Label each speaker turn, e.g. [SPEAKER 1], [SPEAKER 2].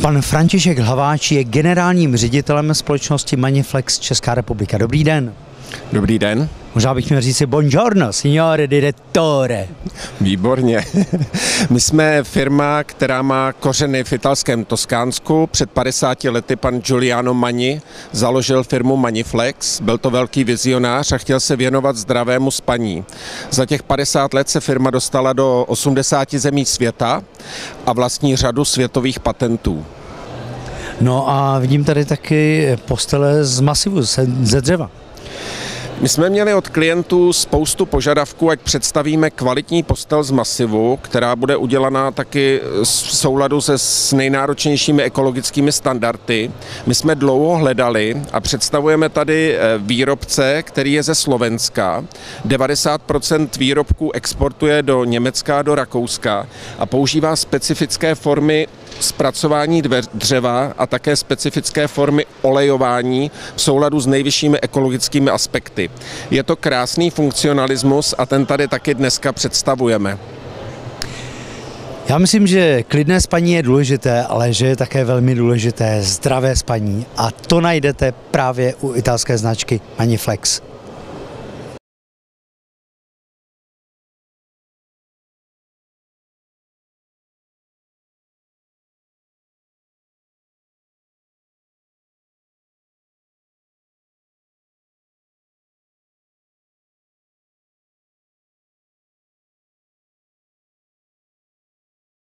[SPEAKER 1] Pan František Hlaváč je generálním ředitelem společnosti Maniflex Česká republika. Dobrý den.
[SPEAKER 2] Dobrý den.
[SPEAKER 1] Možná bych měl říct si buongiorno, signore direttore.
[SPEAKER 2] Výborně. My jsme firma, která má kořeny v italském Toskánsku. Před 50 lety pan Giuliano Mani založil firmu Maniflex. Byl to velký vizionář a chtěl se věnovat zdravému spaní. Za těch 50 let se firma dostala do 80 zemí světa a vlastní řadu světových patentů.
[SPEAKER 1] No a vidím tady taky postele z masivu, ze dřeva.
[SPEAKER 2] My jsme měli od klientů spoustu požadavků, ať představíme kvalitní postel z masivu, která bude udělaná taky v souladu se s nejnáročnějšími ekologickými standardy. My jsme dlouho hledali a představujeme tady eh, výrobce, který je ze Slovenska. 90% výrobků exportuje do Německa, do Rakouska a používá specifické formy zpracování dřeva a také specifické formy olejování v souladu s nejvyššími ekologickými aspekty. Je to krásný funkcionalismus a ten tady taky dneska představujeme.
[SPEAKER 1] Já myslím, že klidné spaní je důležité, ale že je také velmi důležité zdravé spaní a to najdete právě u italské značky Maniflex.